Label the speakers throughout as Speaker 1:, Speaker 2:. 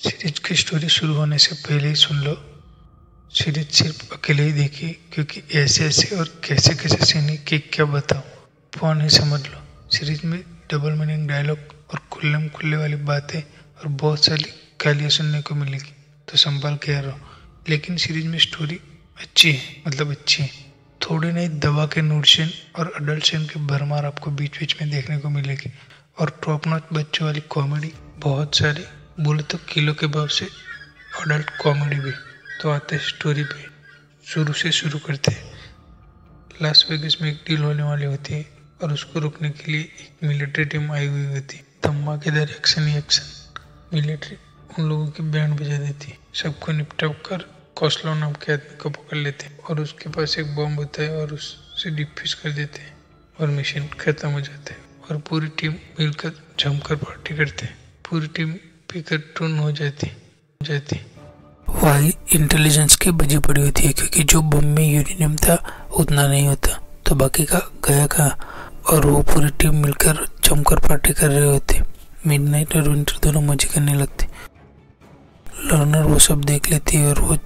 Speaker 1: Series की story शुरू होने से पहले ही सुन लो। सीरीज़ सिर्फ़ अकेले ही देखिए क्योंकि ऐसे ऐसे और कैसे कैसे सीन है कि क्या बताओ फ़ोन ही समझ लो। सीरीज़ में डबल मीनिंग डायलॉग और खुल्ले खुल्ले वाली बातें और बहुत सारी गालियाँ सुनने को मिलेगी। तो संभाल के रहो लेकिन सीरीज़ में स्टोरी अच्छी है मतलब अच्छी है। थोड़ी नहीं, दवा के नूड सीन और अडल्ट सीन के भरमार आपको बीच बीच में देखने को मिलेगी। और टॉप नॉच बच्चों वाली कॉमेडी बहुत सारी बोले तो किलो के भाव से अडल्ट कॉमेडी भी तो आते स्टोरी पे शुरू से शुरू करते हैं। लास वेगस में एक डील होने वाली होती है और उसको रोकने के लिए एक मिलिट्री टीम आई हुई होती है। धमाकेदार एक्शन ही एक्शन मिलिट्री उन लोगों की बैंड बजा देती है। सबको निपटा कर कौसलो नाम के आदमी को पकड़ लेते हैं और उसके पास एक बॉम्ब होता है और उससे डिफ्यूज कर देते हैं और मिशन खत्म हो जाता है और पूरी टीम मिलकर जमकर पार्टी करते हैं। पूरी टीम पीकर टून हो जाती जाती।
Speaker 2: वही इंटेलिजेंस की बजी पड़ी होती है क्योंकि जो बम में यूरेनियम था, उतना नहीं होता। तो बाकी का गया कहा? और वो पूरी टीम मिलकर जमकर पार्टी कर रहे होते। मिडनाइट और विंटर दोनों मज़े करने लगते। लर्नर वो सब देख लेती है और वो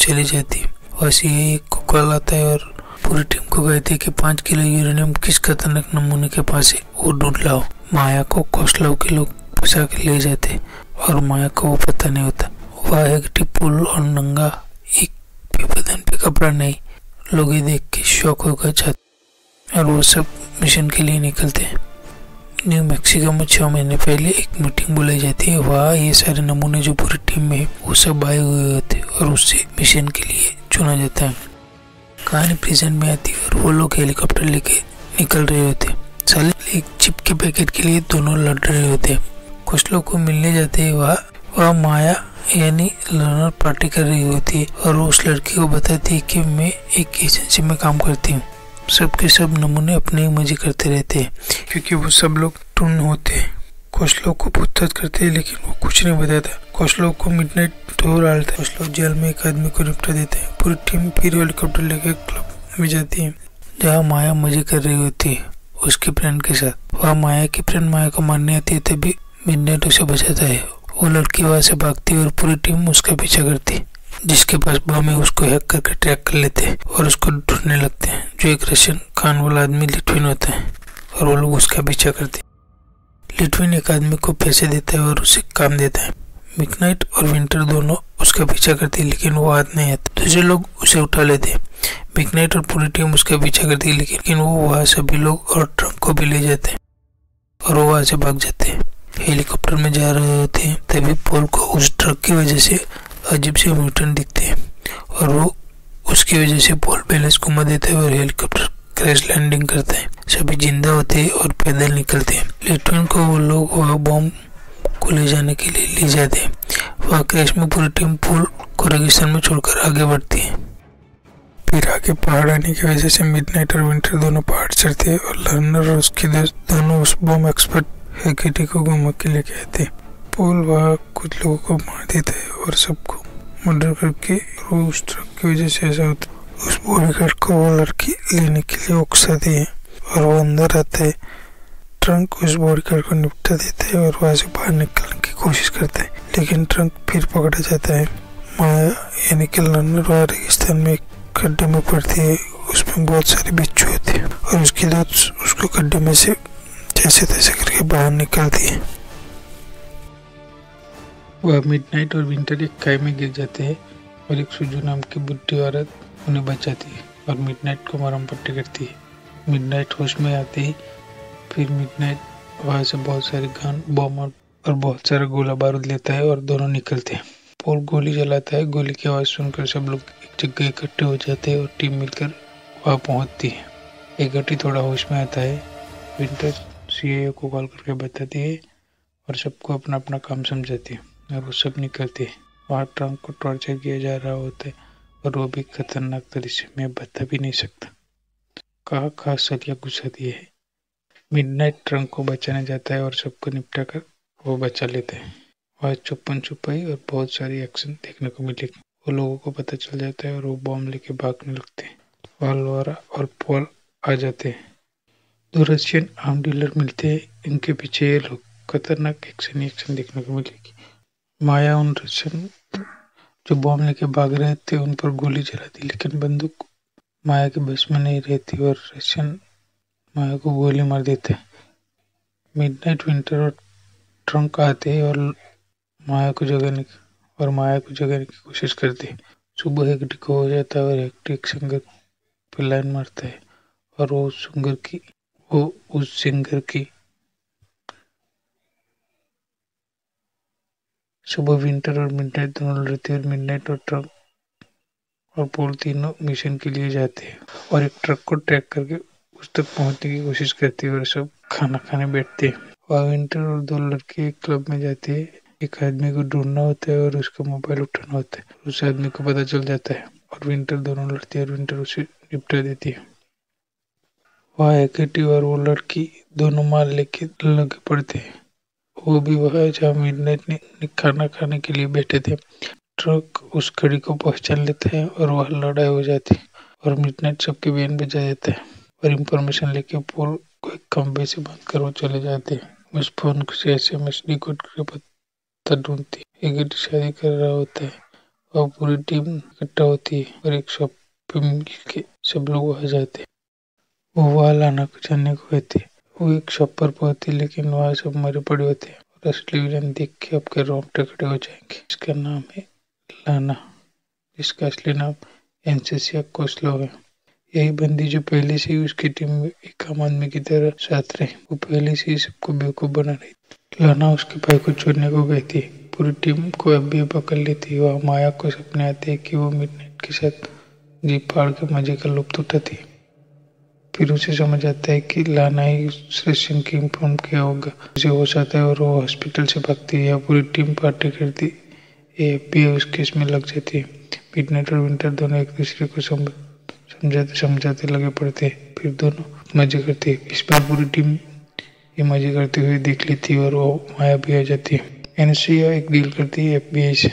Speaker 2: चली जाती। है वैसे ही एक को कॉल आता है और पूरी टीम को कहती है कि पाँच किलो यूरेनियम किस खतरनाक नमूने के पास है, वो ढूंढ लाओ। माया को कौशलव के लोग फंसा के ले जाते। और माया को पता नहीं होता। वह एक टिपुल और नंगा, एक भी बदन पे कपड़ा नहीं, लोग देख के शौक होकर जाते और वो सब मिशन के लिए निकलते हैं। न्यू मैक्सिको में छः महीने पहले एक मीटिंग बुलाई जाती है। वहाँ ये सारे नमूने जो पूरी टीम में है, वो सब आए हुए होते हैं और उससे मिशन के लिए चुना जाता है। कहानी प्रेजेंट में आती है और वो लोग हेलीकॉप्टर लेके निकल रहे होते साले एक चिप के पैकेट के लिए दोनों लड़ रहे होते कुछ लोग को मिलने जाते हैं वहाँ, वह माया यानी लर्नर पार्टी कर रही होती है और उस लड़की को बताती है कि मैं एक एजेंसी में काम करती हूँ। सबके सब नमूने अपने ही मज़े करते रहते हैं, क्योंकि वो सब लोग टून होते हैं। कुछ लोग को पूछताछ करते हैं, लेकिन वो कुछ नहीं बताता। कुछ लोग को मिडनाइट टूर डालता है, कुछ लोग जेल में एक आदमी को निपटा देते हैं। पूरी टीम फिर हेलीकॉप्टर लेकर क्लब में जाती है, जहाँ माया मज़े कर रही होती है, उसके फ्रेंड के साथ। वह माया की फ्रेंड माया को मारने आती है, तभी मिडनाइट उसे बचाता है। वो लड़की वहाँ से भागती है और पूरी टीम उसका पीछा करती, जिसके पास बम है, उसको हैक करके ट्रैक कर लेते हैं और उसको ढूँढने लगते हैं, जो एक रशियन खान वाला आदमी लिटविन होता है और वो लोग उसका पीछा करते लिटविन एक आदमी को पैसे देता है और उसे काम देता है। मिकनाइट और विंटर दोनों उसका पीछा करती लेकिन वो हाथ नहीं आता। दूसरे लोग उसे उठा लेते हैं। मिकनाइट और पूरी टीम उसका पीछा करती है, लेकिन वो वहाँ सभी लोग और ट्रक को भी ले जाते हैं और वो वहाँ से भाग जाते हैं। हेलीकॉप्टर में जा रहे होते हैं, तभी पोल को उस ट्रक की वजह से अजीब से म्यूटन दिखते हैं और वो उसकी वजह से पोल बैलेंस घुमा देते हैं और हेलीकॉप्टर क्रैश लैंडिंग करते हैं। सभी ज़िंदा होते हैं और पैदल निकलते हैं। लेफ्टिनेंट को वो लोग वहाँ बॉम्ब को ले जाने के लिए ले जाते हैं। वहाँ क्रैश में पूरी टीम पोल को रेगिस्तान में छोड़कर आगे बढ़ती है। फिर आगे पहाड़ आने की वजह से मिडनाइट और विंटर दोनों पहाड़ चढ़ते हैं और लर्नर और उसके दोस्त दोनों उस बॉम्ब एक्सपर्ट हैकेटी को घुमा के लेके आते पोल वहाँ कुछ लोगों को मार देता है और सबको मर्डर करके और उस ट्रक की वजह से ऐसा होता उस बॉडीगार्ड को वो लड़की लेने के लिए उकसाती है और वो अंदर आता है। ट्रंक उस बॉडीगार्ड को निपटा देता है और वहाँ से बाहर निकलने की कोशिश करता है, लेकिन ट्रंक फिर पकड़ा जाता है। माया यानी कि लंदन वहाँ रेगिस्तान में एक गड्ढे में पड़ती है, उसमें बहुत सारी बिच्छू होती है और उसके बाद उसको गड्ढे में से जैसे तैसे करके बाहर निकलती है
Speaker 1: वह मिडनाइट और विंटर एक खाई में गिर जाते हैं और एक सुजू नाम की बुढ़ी औरत उन्हें बचाती है और मिडनाइट को मरम पट्टी करती है। मिडनाइट होश में आते ही फिर मिडनाइट वहाँ से बहुत सारे गन बम और बहुत सारा गोला बारूद लेता है और दोनों निकलते हैं। पोल गोली चलाता है, गोली की आवाज़ सुनकर सब लोग एक जगह इकट्ठे हो जाते हैं और टीम मिलकर वहाँ पहुँचती है। एक घटी थोड़ा होश में आता है। विंटर सी को कॉल करके बताती है और सबको अपना अपना काम समझाती है और वो सब निकलती है। वहाँ ट्रंक को टॉर्चर किया जा रहा होता है और वो भी खतरनाक तरीके से मैं बता भी नहीं सकता। कहा कहा सलिया दिए है? मिडनाइट ट्रंक को बचाने जाता है और सबको निपटा कर वो बचा लेते हैं। वहाँ चुप्पन छुपाई और बहुत सारी एक्शन देखने को मिलेगी वो लोगों को पता चल जाता है और वो बॉम्ब लेके भागने लगते हैं। वहाँ लोरा और पॉल आ जाते हैं। दो रशियन आर्म डीलर मिलते हैं। इनके पीछे ये लोग खतरनाक एक्शन एक्शन देखने को मिलेगी। माया उन रशियन जो बॉम्ब लेके भाग रहे थे, उन पर गोली चला दी, लेकिन बंदूक माया के बस में नहीं रहती और रशियन माया को गोली मार देते मिडनाइट विंटर और ट्रंक आते और माया को जगाने और माया को जगाने की कोशिश करते सुबह एक डिको हो जाता है और एक सिंगर पे लाइन मारता है, और वो सिंगर की वो उस सिंगर की सुबह विंटर और मिडनाइट, दोनों लड़ते और मिडनाइट और ट्रक। और पोल तीनों मिशन के लिए जाते हैं। और एक ट्रक को ट्रैक करके उस तक पहुँचने की कोशिश करते हैं और सब खाना खाने बैठते हैं। वह विंटर और दो लड़के एक क्लब में जाते हैं। एक आदमी को ढूंढना होता है और उसका मोबाइल उठाना होता है। उस आदमी को पता चल जाता है। और विंटर दोनों लड़ते हैं और विंटर उसे निपटा देती है। वह एकेटी और वो लड़की दोनों माल लेके लगे पड़ते हैं। वो भी वह है जहाँ मिडनाइट ने खाना खाने के लिए बैठे थे। ट्रक उस घड़ी को पहचान लेता है और वह लड़ाई हो जाती है और मिडनाइट सबके बैन बजा देता है और इंफॉर्मेशन लेके पोल को एक खंबे से बाँध कर वो चले जाते हैं। उस फ़ोन से एस एम एस डिकोड कर पता ढूंढती है। एक शादी कर रहा होता है और पूरी टीम इकट्ठा होती है और एक शॉप पे मिलके सब लोग वहाँ जाते हैं। वो वहाँ लाना को कहते वो एक शॉप पर पहुँचती, लेकिन वहाँ सब मरे पड़े होते। और असली विलन देख के आपके रोंगटे खड़े हो जाएँगे। इसका नाम है लाना। जिसका असली नाम एनसेसिया कोस्लो है। यही बंदी जो पहले से ही उसकी टीम में एक आम आदमी की तरह साथ रहे। वो पहले से ही सबको बेवकूफ़ बना रही थी। लाना उसके भाई को छोड़ने को गई थी पूरी टीम को अब भी पकड़ लेती वह माया को सपने आते कि वो मिडनाइट के साथ जीप फाड़ के मज़े का लुप्त उठाती फिर उसे समझ आता है कि लाना ही रशियन की इन्फॉर्म किया होगा। उसे होश आता है और वो हॉस्पिटल से भागती है, पूरी टीम पार्टी करती है। भी उस केस में लग जाती है। मिडनाइट और विंटर दोनों एक दूसरे को समझाते समझाते लगे पड़ते हैं। फिर दोनों मज़े करते हैं। इस बार पूरी टीम ये मज़े करते हुए देख लेती है और वो माया भी आ जाती है। एनएससीआ एक डील करती है से।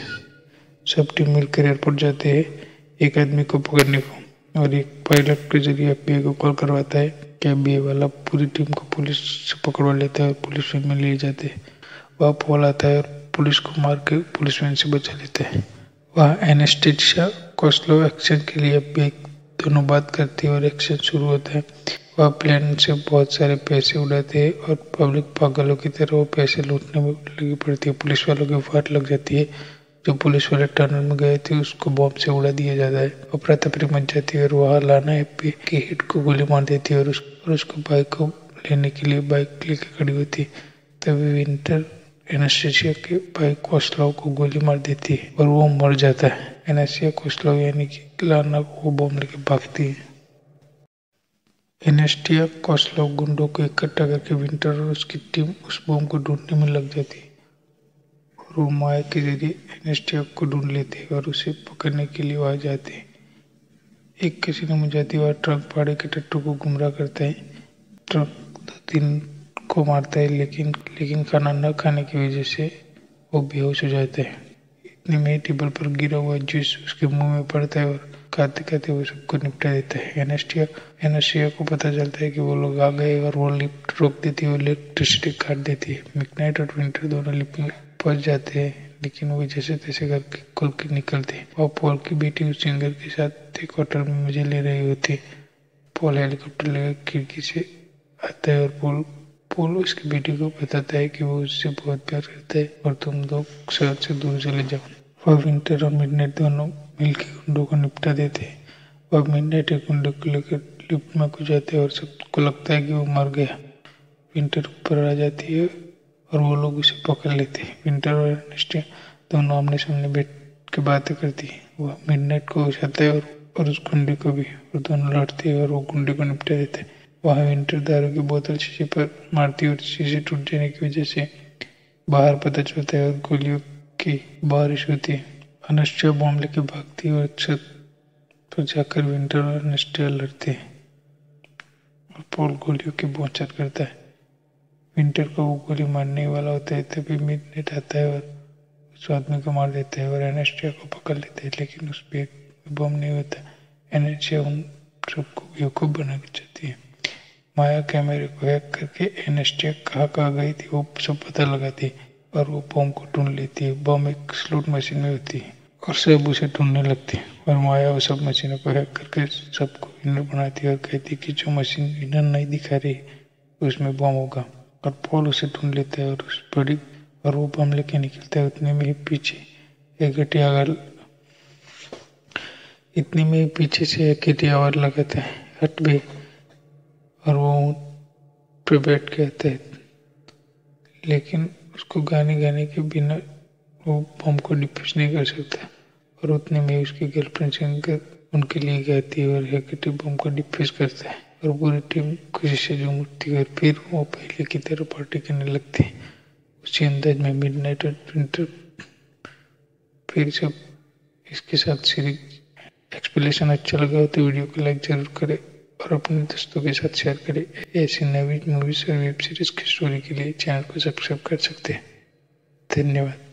Speaker 1: सब टीम मिलकर एयरपोर्ट जाते हैं। एक आदमी को पकड़ने को। और एक पायलट के ज़रिए एफ़ को कॉल करवाता है कि एफ़ वाला पूरी टीम को पुलिस से पकड़वा लेता है और पुलिस वैन में ले जाते हैं। वह पोल आता है और पुलिस को मार के पुलिस वैन से बचा लेता है। वह एनेस्टेशिया कोस्लो एक्शन के लिए एफ़ दोनों बात करते हैं और एक्शन शुरू होता है। वह प्लेन से बहुत सारे पैसे उड़ाते हैं और पब्लिक पागलों की तरह वो पैसे लूटने में लगी पड़ती है। पुलिस वालों की फाट लग जाती है। जो पुलिस वाले टनल में गए थे उसको बॉम्ब से उड़ा दिया जाता है। अफरा तफरी मच जाती है और वहाँ लाना एपी की हिट को गोली मार देती है और, उस, और उसको बाइक को लेने के लिए बाइक लेके खड़ी होती है। तभी विंटर एनास्टेशिया के बाइक कोस्लाव को गोली मार देती है और वो मर जाता है। एनास्टिया कोस्लाव यानी कि लाना वो बॉम्ब लेके भागती है। एनेस्टिया कोस्लाव गुंडों को इकट्ठा करके विंटर और उसकी टीम उस बॉम्ब को ढूँढने में लग जाती है। वो माया के ज़रिए एनेस्टिया को ढूंढ लेते हैं और उसे पकड़ने के लिए वहाँ जाते हैं। एक किसी ने मुझाती हुआ ट्रक फाड़े के टट्टू को गुमराह करता है। ट्रक दो तीन को मारता है, लेकिन लेकिन खाना न खाने की वजह से वो बेहोश हो जाते हैं। इतने में टेबल पर गिरा हुआ जूस उसके मुँह में पड़ता है और खाते खाते वो सबको निपटा देता है। एनेस्टिया एनेस्टिया को पता चलता है कि वो लोग आ गए और वो लिफ्ट रोक देती है और इलेक्ट्रिसिटी काट देती है। मिकनाइट और विंटर दोनों लिफ्ट में पहुँच जाते हैं, लेकिन वो जैसे तैसे करके खुल के निकलते और पॉल की बेटी उस सिंगर के साथ एक होटल में मुझे ले रही होती है। पॉल हेलीकॉप्टर लेकर खिड़की से आता है और पॉल पॉल उसकी बेटी को बताता है कि वो उससे बहुत प्यार करता है और तुम लोग शहर से दूर चले जाओ। वह विंटर और मिडनाइट दोनों मिलकर गुंडों को निपटा देते हैं। वह मिडनाइट एक गुंडे को लेकर लिफ्ट में घुस जाते हैं और सबको लगता है कि वो मर गया। विंटर ऊपर आ जाती है और वो लोग उसे पकड़ लेते हैं। विंटर और एनेस्टिया दोनों आमने सामने बैठ के बातें करती है। वह मिडनाइट को उछाता है और, और उस गुंडे को भी और दोनों लड़ते हैं और वो गुंडे को निपटा देते हैं। वहाँ विंटर दारू की बोतल शीशे पर मारती और शीशे टूट जाने की वजह से बाहर पता चलता है और गोलियों की बारिश होती है। अनस्टिया बॉम्ब लेके भागती और छत पर जाकर विंटर और अनस्टिया लड़ते हैं और पोल गोलियों की बौछार करता है। विंटर को गोली मारने वाला होता है, तभी मिडनेट आता है और उस आदमी को मार देता है और एनेस्टिया को पकड़ लेता है, लेकिन उस पर बम नहीं होता। एनेस्टिया उन सबको बेवकूफ़ बना के चाहती है। माया कैमरे को हैक करके एनेस्टिया कहाँ कहाँ गई थी, वो सब पता लगाती और वो बम को ढूंढ लेती है। बम एक स्लूट मशीन में होती है और सब उसे ढूँढने लगती है और माया वो सब मशीनों को हैक करके सबको विनर बनाती है और कहती है कि जो मशीन विनर नहीं दिखा रही, उसमें बम होगा। और पॉल उसे ढूंढ लेता है और उस बड़ी और वो बम लेके निकलता है उतने में ही पीछे एक घटिया इतने में ही पीछे से एक घटिया आवाज़ लगाता है, हट भी। और वो पे बैठ के आता है। लेकिन उसको गाने गाने के बिना वो बम को डिफ्यूज नहीं कर सकता। और उतने में उसकी गर्लफ्रेंड से उनके लिए गाती है और हैकेटिव बम को डिफ्यूज करता है। और पूरी टीम खुशी से जो उठती है और फिर वो पहले की तरह पार्टी करने लगती। है उसी अंदाज में मिड नाइट प्रिंटर फिर जब इसके साथ सीरीज़ एक्सप्लेशन अच्छा लगा हो तो वीडियो को लाइक ज़रूर करें और अपने दोस्तों के साथ शेयर करें। ऐसी नवी मूवीज़ और वेब सीरीज़ की स्टोरी के लिए चैनल को सब्सक्राइब कर सकते हैं। धन्यवाद।